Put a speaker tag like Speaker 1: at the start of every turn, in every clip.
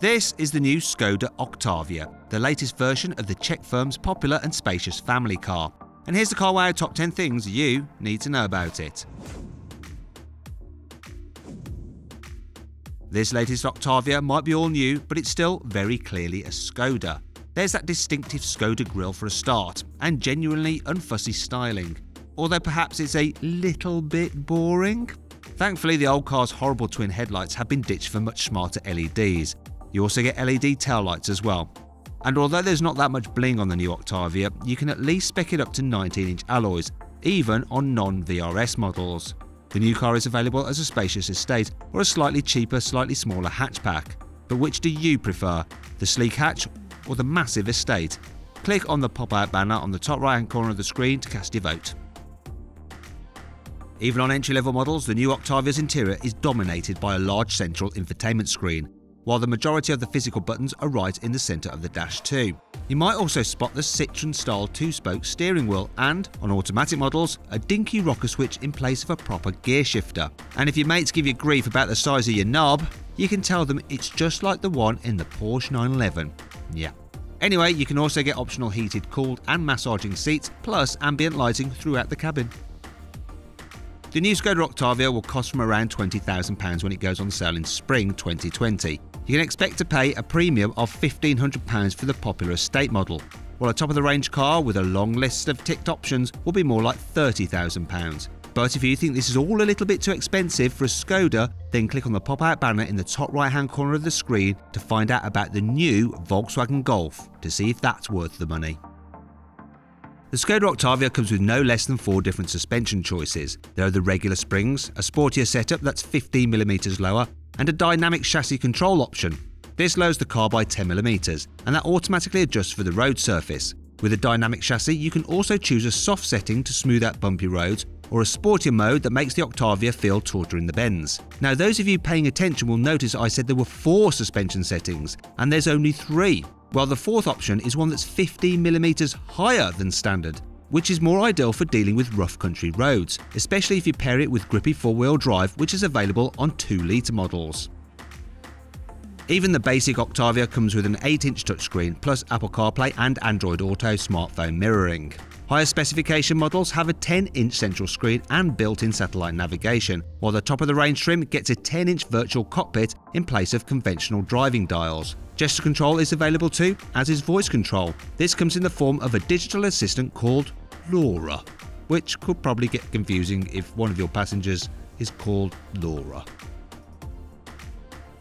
Speaker 1: This is the new Skoda Octavia, the latest version of the Czech firm's popular and spacious family car. And here's the Car Wow top 10 things you need to know about it. This latest Octavia might be all new, but it's still very clearly a Skoda. There's that distinctive Skoda grille for a start, and genuinely unfussy styling. Although perhaps it's a little bit boring. Thankfully, the old car's horrible twin headlights have been ditched for much smarter LEDs. You also get LED tail lights as well. And although there's not that much bling on the new Octavia, you can at least spec it up to 19 inch alloys, even on non VRS models. The new car is available as a spacious estate or a slightly cheaper, slightly smaller hatchback. But which do you prefer, the sleek hatch or the massive estate? Click on the pop out banner on the top right hand corner of the screen to cast your vote. Even on entry level models, the new Octavia's interior is dominated by a large central infotainment screen, while the majority of the physical buttons are right in the centre of the dash too. You might also spot the Citroen style two spoke steering wheel and, on automatic models, a dinky rocker switch in place of a proper gear shifter. And if your mates give you grief about the size of your knob, you can tell them it's just like the one in the Porsche 911. Yeah. Anyway, you can also get optional heated, cooled, and massaging seats, plus ambient lighting throughout the cabin. The new Skoda Octavia will cost from around £20,000 when it goes on sale in spring 2020. You can expect to pay a premium of £1,500 for the popular estate model, while a top of the range car with a long list of ticked options will be more like £30,000. But if you think this is all a little bit too expensive for a Skoda, then click on the pop out banner in the top right hand corner of the screen to find out about the new Volkswagen Golf to see if that's worth the money. The Skoda Octavia comes with no less than four different suspension choices. There are the regular springs, a sportier setup that's 15mm lower, and a dynamic chassis control option. This lowers the car by 10mm, and that automatically adjusts for the road surface. With a dynamic chassis, you can also choose a soft setting to smooth out bumpy roads, or a sportier mode that makes the Octavia feel tauter in the bends. Now, those of you paying attention will notice I said there were four suspension settings, and there's only three while the fourth option is one that's 15mm higher than standard, which is more ideal for dealing with rough country roads, especially if you pair it with grippy four-wheel drive which is available on 2-litre models. Even the basic Octavia comes with an 8-inch touchscreen plus Apple CarPlay and Android Auto smartphone mirroring. Higher specification models have a 10-inch central screen and built-in satellite navigation, while the top of the range trim gets a 10-inch virtual cockpit in place of conventional driving dials. Gesture control is available too, as is voice control. This comes in the form of a digital assistant called Laura, which could probably get confusing if one of your passengers is called Laura.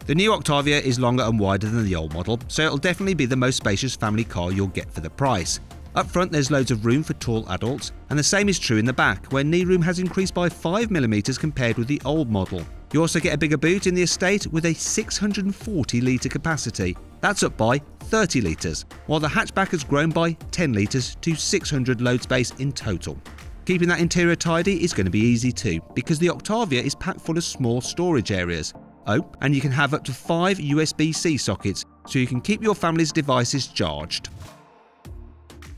Speaker 1: The new Octavia is longer and wider than the old model, so it'll definitely be the most spacious family car you'll get for the price. Up front there's loads of room for tall adults, and the same is true in the back, where knee room has increased by 5mm compared with the old model. You also get a bigger boot in the estate with a 640 litre capacity, that's up by 30 litres, while the hatchback has grown by 10 litres to 600 load space in total. Keeping that interior tidy is going to be easy too, because the Octavia is packed full of small storage areas. And you can have up to 5 USB-C sockets, so you can keep your family's devices charged.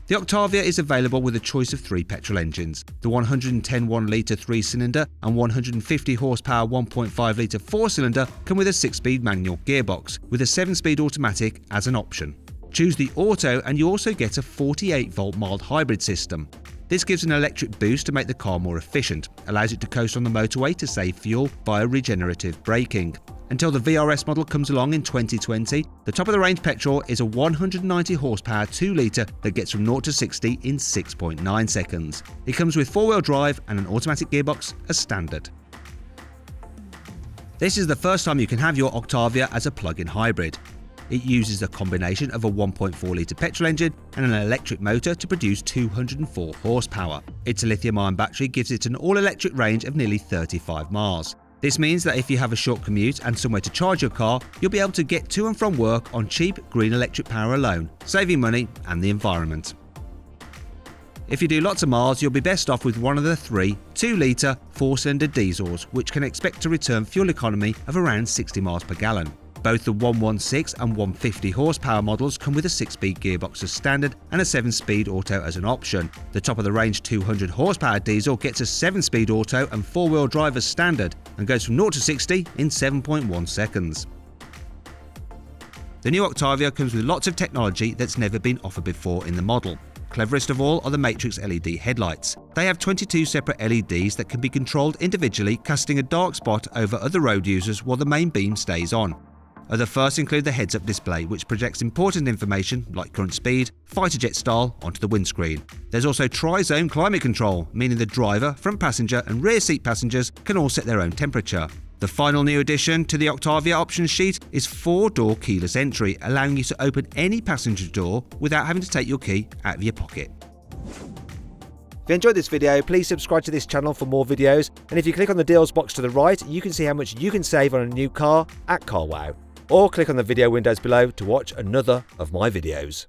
Speaker 1: The Octavia is available with a choice of three petrol engines. The 110 1-litre 3-cylinder and 150 horsepower 1.5-litre 4-cylinder come with a 6-speed manual gearbox, with a 7-speed automatic as an option. Choose the Auto and you also get a 48-volt mild hybrid system. This gives an electric boost to make the car more efficient, allows it to coast on the motorway to save fuel via regenerative braking. Until the VRS model comes along in 2020, the top of the range petrol is a 190 horsepower 2 litre that gets from 0 to 60 in 6.9 seconds. It comes with 4 wheel drive and an automatic gearbox as standard. This is the first time you can have your Octavia as a plug-in hybrid. It uses a combination of a 1.4 litre petrol engine and an electric motor to produce 204 horsepower. Its lithium ion battery gives it an all-electric range of nearly 35 miles. This means that if you have a short commute and somewhere to charge your car, you'll be able to get to and from work on cheap green electric power alone, saving money and the environment. If you do lots of miles, you'll be best off with one of the three 2 litre 4 cylinder diesels, which can expect to return fuel economy of around 60 miles per gallon. Both the 116 and 150 horsepower models come with a 6-speed gearbox as standard and a 7-speed auto as an option. The top of the range 200 horsepower diesel gets a 7-speed auto and 4-wheel drive as standard and goes from 0 to 60 in 7.1 seconds. The new Octavia comes with lots of technology that's never been offered before in the model. Cleverest of all are the Matrix LED headlights. They have 22 separate LEDs that can be controlled individually, casting a dark spot over other road users while the main beam stays on. Other first include the heads-up display, which projects important information like current speed, fighter jet style onto the windscreen. There's also tri-zone climate control, meaning the driver, front passenger and rear seat passengers can all set their own temperature. The final new addition to the Octavia options sheet is four-door keyless entry, allowing you to open any passenger door without having to take your key out of your pocket.
Speaker 2: If you enjoyed this video, please subscribe to this channel for more videos, and if you click on the deals box to the right, you can see how much you can save on a new car at CarWow or click on the video windows below to watch another of my videos.